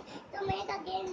To make a game